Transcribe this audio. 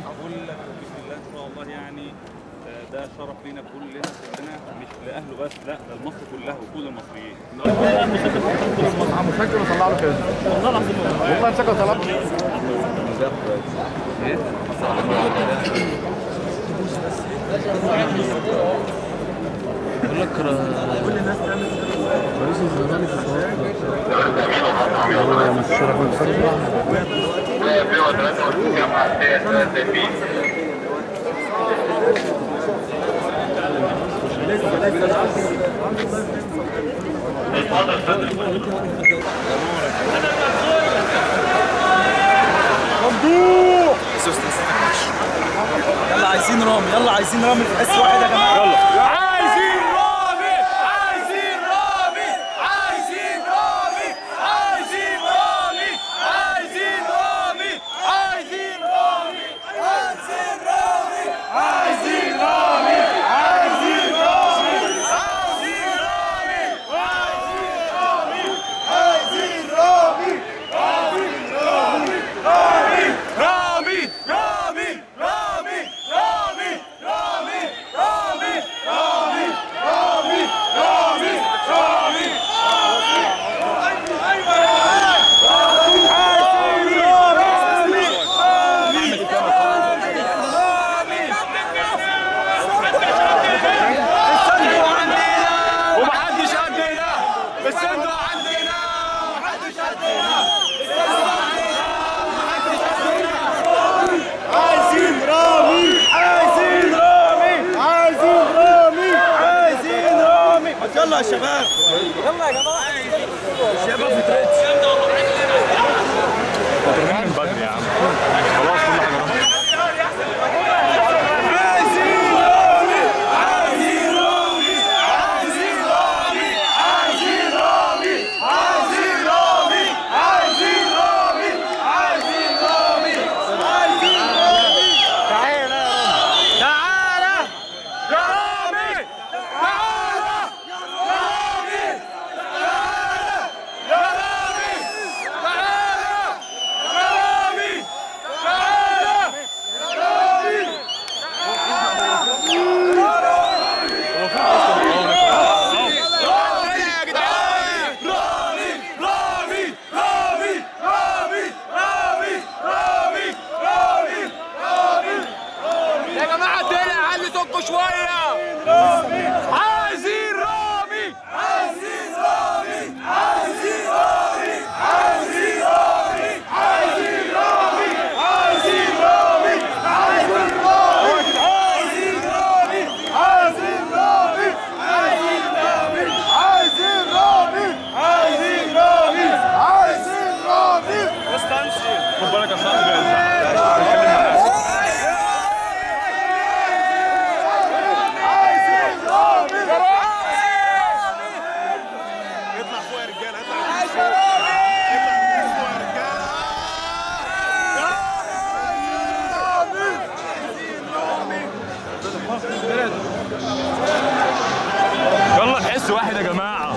بقول لك بسم الله ان شاء الله يعني آه، ده شرف لينا كلنا كلنا مش لأهله بس لا ده لمصر كلها وكل المصريين. مسجل وطلع له كده والله العظيم والله. مسجل وطلع له بقول لك كل الناس رئيس الزمالك يلا عايزين رامي يلا عايزين رامي في حس واحد يا جماعة. يلا يلا يا شباب يلا يا جماعة الشباب في تريتش من بدري يا عم خلاص كل حاجة عايزين رامي عايزين رامي عايزين رامي. لكم شويه بس واحد يا جماعة.